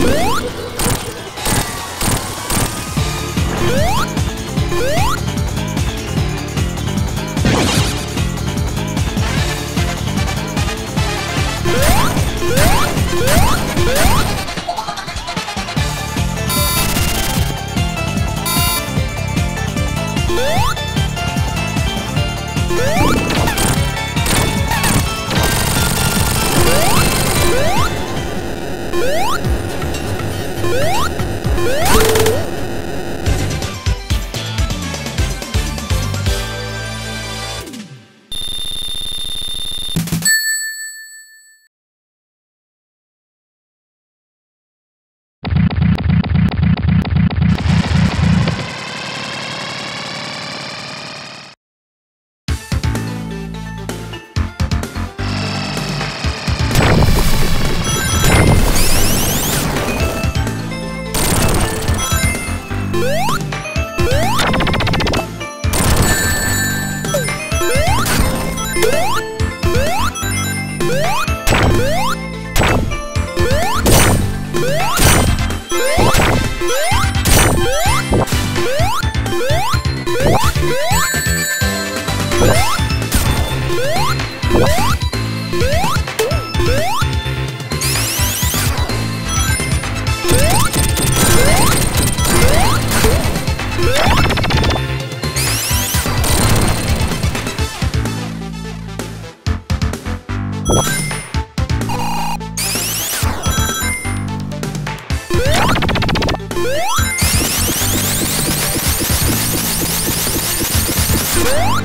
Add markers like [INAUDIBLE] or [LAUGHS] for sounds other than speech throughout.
Música Woo! [LAUGHS]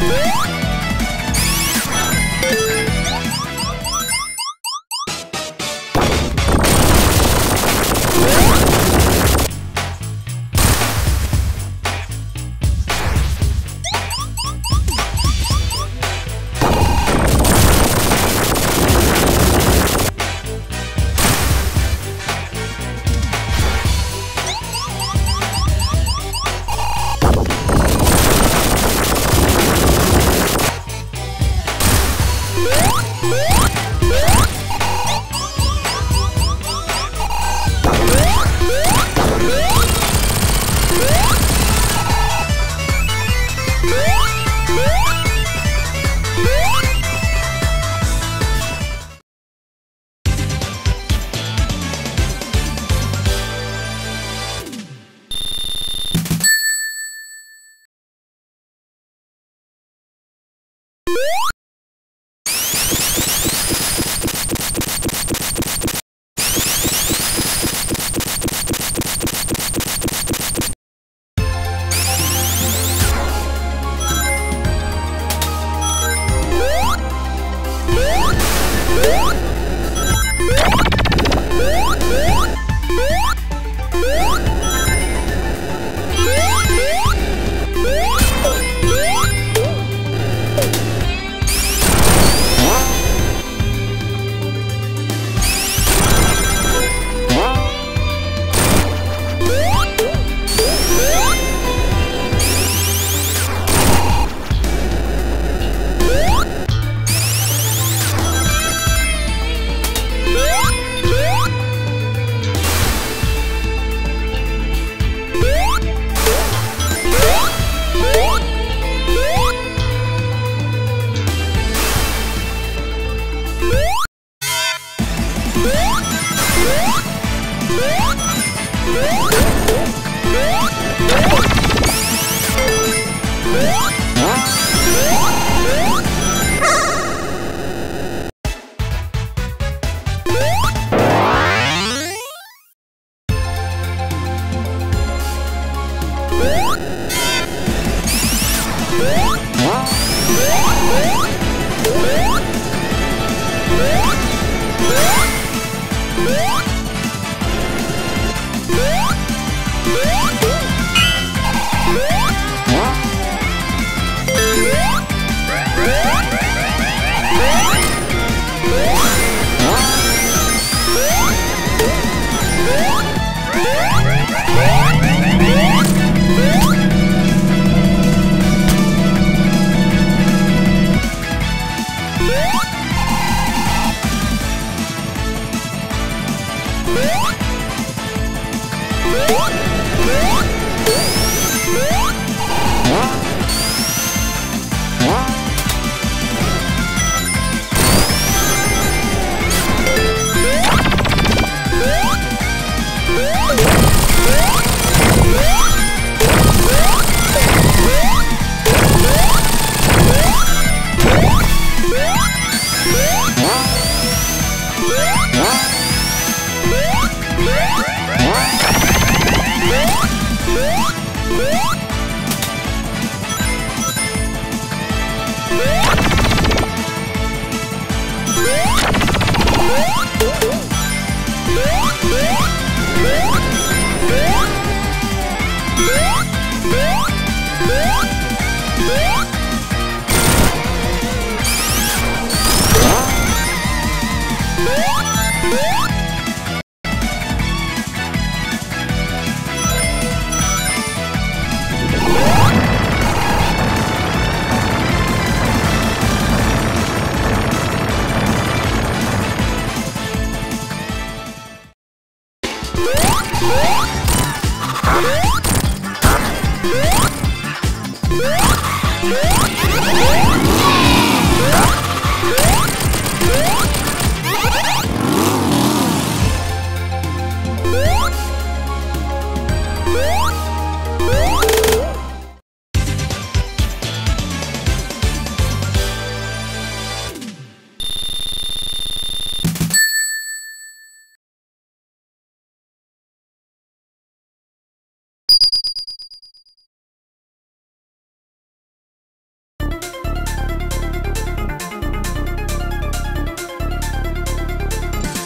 Woo!